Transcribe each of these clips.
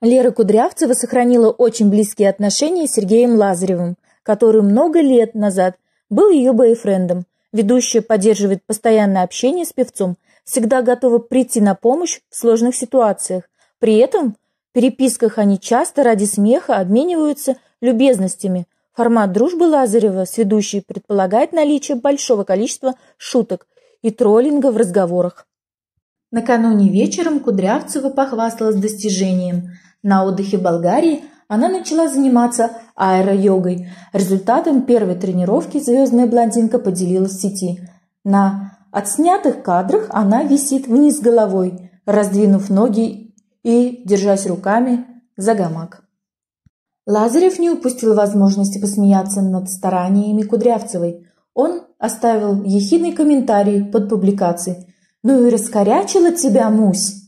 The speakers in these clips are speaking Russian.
Лера Кудрявцева сохранила очень близкие отношения с Сергеем Лазаревым, который много лет назад был ее бойфрендом. Ведущая поддерживает постоянное общение с певцом, всегда готова прийти на помощь в сложных ситуациях. При этом в переписках они часто ради смеха обмениваются любезностями. Формат дружбы Лазарева с ведущей предполагает наличие большого количества шуток и троллинга в разговорах. Накануне вечером Кудрявцева похвасталась достижением. На отдыхе в Болгарии она начала заниматься аэро-йогой. Результатом первой тренировки звездная блондинка поделилась в сети. На отснятых кадрах она висит вниз головой, раздвинув ноги и держась руками за гамак. Лазарев не упустил возможности посмеяться над стараниями Кудрявцевой. Он оставил ехидный комментарий под публикацией. «Ну и раскорячила тебя, Мусь!»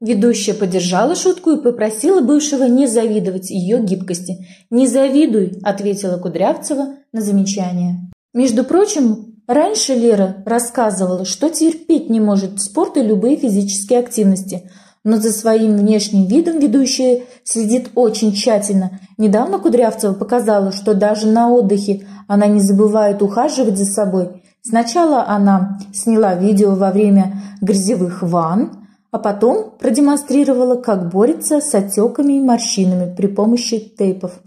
Ведущая поддержала шутку и попросила бывшего не завидовать ее гибкости. «Не завидуй», – ответила Кудрявцева на замечание. Между прочим, раньше Лера рассказывала, что терпеть не может спорт и любые физические активности, но за своим внешним видом ведущая следит очень тщательно. Недавно Кудрявцева показала, что даже на отдыхе она не забывает ухаживать за собой. Сначала она сняла видео во время грязевых ванн, а потом продемонстрировала, как борется с отеками и морщинами при помощи тейпов.